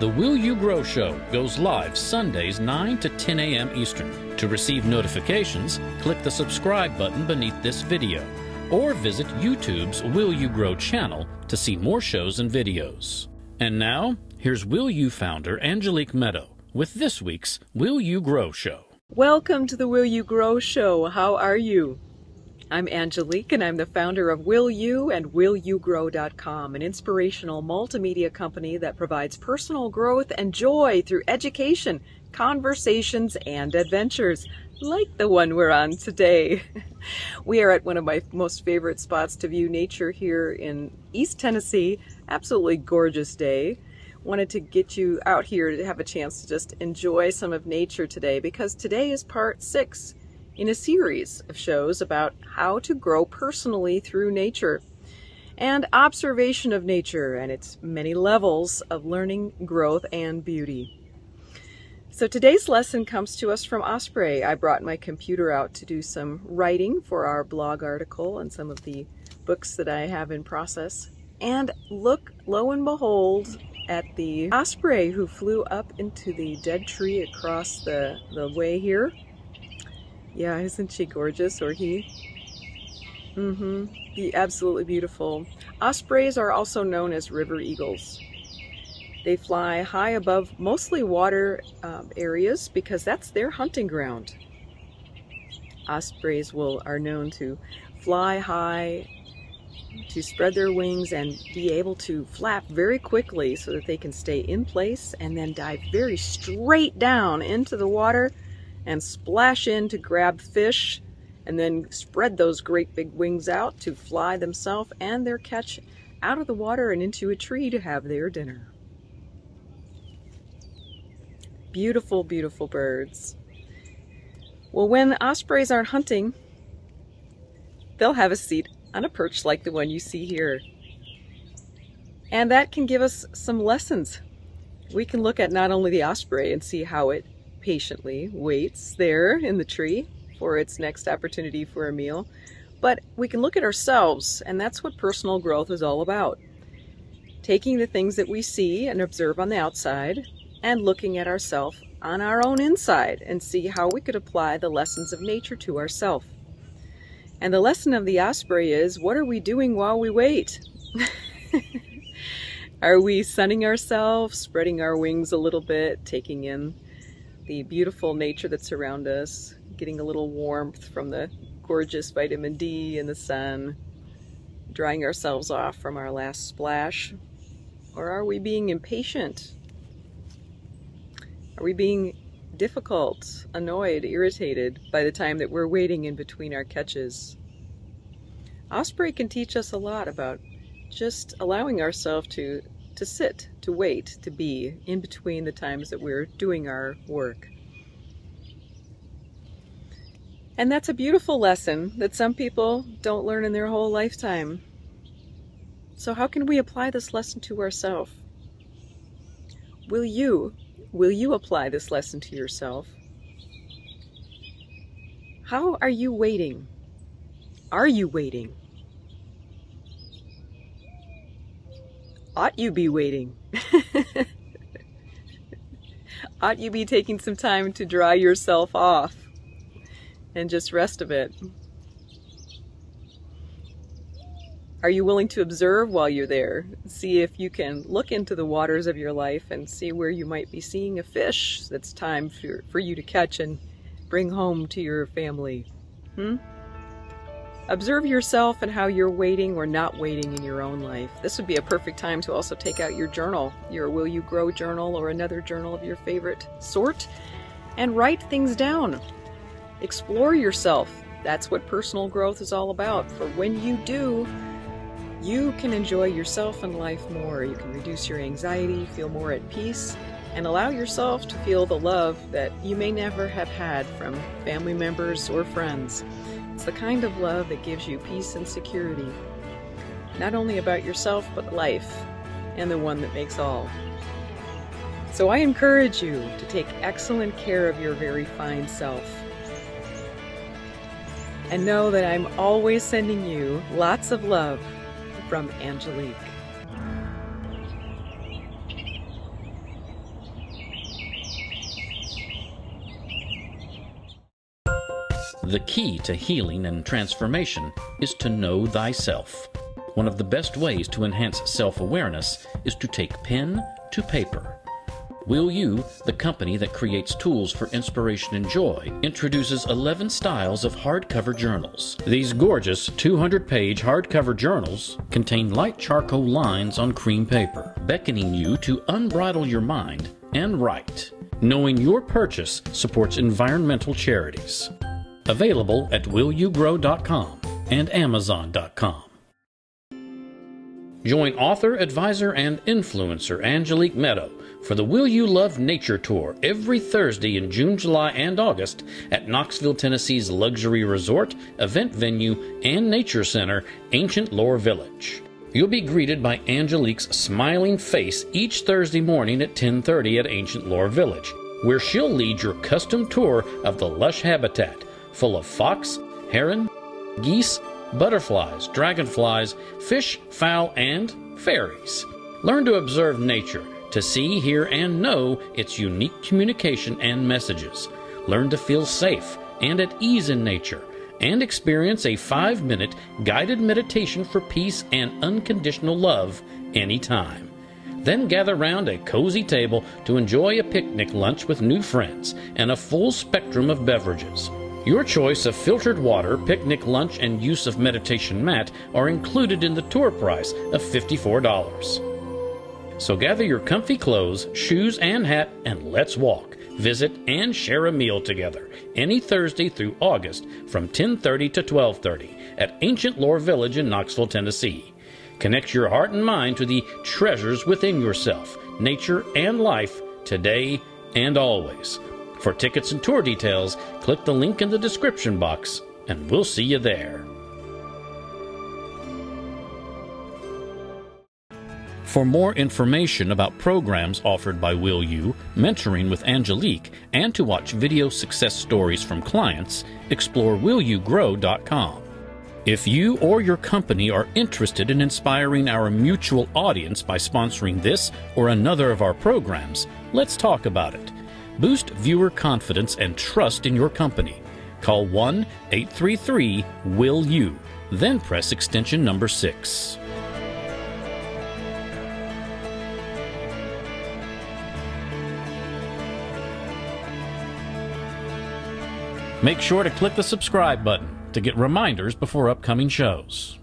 The Will You Grow Show goes live Sundays 9 to 10 a.m. Eastern. To receive notifications, click the subscribe button beneath this video or visit YouTube's Will You Grow channel to see more shows and videos. And now, here's Will You founder Angelique Medow with this week's Will You Grow Show. Welcome to the Will You Grow Show. How are you? I'm Angelique and I'm the founder of Will You and WillYouGrow.com, an inspirational multimedia company that provides personal growth and joy through education, conversations, and adventures, like the one we're on today. we are at one of my most favorite spots to view nature here in East Tennessee. Absolutely gorgeous day wanted to get you out here to have a chance to just enjoy some of nature today because today is part six in a series of shows about how to grow personally through nature and observation of nature and its many levels of learning, growth, and beauty. So today's lesson comes to us from Osprey. I brought my computer out to do some writing for our blog article and some of the books that I have in process. And look, lo and behold, at the osprey who flew up into the dead tree across the, the way here. Yeah, isn't she gorgeous, or he? Mm-hmm. Be absolutely beautiful. Ospreys are also known as river eagles. They fly high above mostly water um, areas because that's their hunting ground. Ospreys will are known to fly high, to spread their wings and be able to flap very quickly so that they can stay in place and then dive very straight down into the water and splash in to grab fish and then spread those great big wings out to fly themselves and their catch out of the water and into a tree to have their dinner. Beautiful, beautiful birds. Well, when ospreys aren't hunting, they'll have a seat on a perch like the one you see here. And that can give us some lessons. We can look at not only the osprey and see how it patiently waits there in the tree for its next opportunity for a meal. But we can look at ourselves, and that's what personal growth is all about. Taking the things that we see and observe on the outside and looking at ourselves on our own inside and see how we could apply the lessons of nature to ourselves. And the lesson of the osprey is, what are we doing while we wait? are we sunning ourselves, spreading our wings a little bit, taking in the beautiful nature that's around us, getting a little warmth from the gorgeous vitamin D in the sun, drying ourselves off from our last splash? Or are we being impatient? Are we being difficult, annoyed, irritated by the time that we're waiting in between our catches? Osprey can teach us a lot about just allowing ourselves to to sit, to wait, to be in between the times that we're doing our work. And that's a beautiful lesson that some people don't learn in their whole lifetime. So how can we apply this lesson to ourselves? Will you, will you apply this lesson to yourself? How are you waiting? Are you waiting? Ought you be waiting? ought you be taking some time to dry yourself off and just rest a bit? Are you willing to observe while you're there? See if you can look into the waters of your life and see where you might be seeing a fish that's time for, for you to catch and bring home to your family. Hmm? Observe yourself and how you're waiting or not waiting in your own life. This would be a perfect time to also take out your journal, your Will You Grow journal or another journal of your favorite sort, and write things down. Explore yourself. That's what personal growth is all about. For when you do, you can enjoy yourself and life more. You can reduce your anxiety, feel more at peace, and allow yourself to feel the love that you may never have had from family members or friends. It's the kind of love that gives you peace and security, not only about yourself, but life, and the one that makes all. So I encourage you to take excellent care of your very fine self. And know that I'm always sending you lots of love from Angelique. The key to healing and transformation is to know thyself. One of the best ways to enhance self awareness is to take pen to paper. Will You, the company that creates tools for inspiration and joy, introduces 11 styles of hardcover journals. These gorgeous 200 page hardcover journals contain light charcoal lines on cream paper, beckoning you to unbridle your mind and write. Knowing your purchase supports environmental charities. Available at willyougrow.com and amazon.com. Join author, advisor, and influencer Angelique Medow for the Will You Love Nature Tour every Thursday in June, July, and August at Knoxville, Tennessee's luxury resort, event venue, and nature center, Ancient Lore Village. You'll be greeted by Angelique's smiling face each Thursday morning at 10:30 at Ancient Lore Village, where she'll lead your custom tour of the lush habitat full of fox, heron, geese, butterflies, dragonflies, fish, fowl, and fairies. Learn to observe nature, to see, hear, and know its unique communication and messages. Learn to feel safe and at ease in nature, and experience a five minute guided meditation for peace and unconditional love anytime. Then gather round a cozy table to enjoy a picnic lunch with new friends and a full spectrum of beverages. Your choice of filtered water, picnic lunch, and use of meditation mat are included in the tour price of $54. So gather your comfy clothes, shoes, and hat, and let's walk, visit, and share a meal together any Thursday through August from 10:30 to 12:30 at Ancient Lore Village in Knoxville, Tennessee. Connect your heart and mind to the treasures within yourself, nature, and life today and always. For tickets and tour details, click the link in the description box, and we'll see you there. For more information about programs offered by Will You, mentoring with Angelique, and to watch video success stories from clients, explore willyougrow.com. If you or your company are interested in inspiring our mutual audience by sponsoring this or another of our programs, let's talk about it. Boost viewer confidence and trust in your company. Call 1 833 Will You, then press extension number 6. Make sure to click the subscribe button to get reminders before upcoming shows.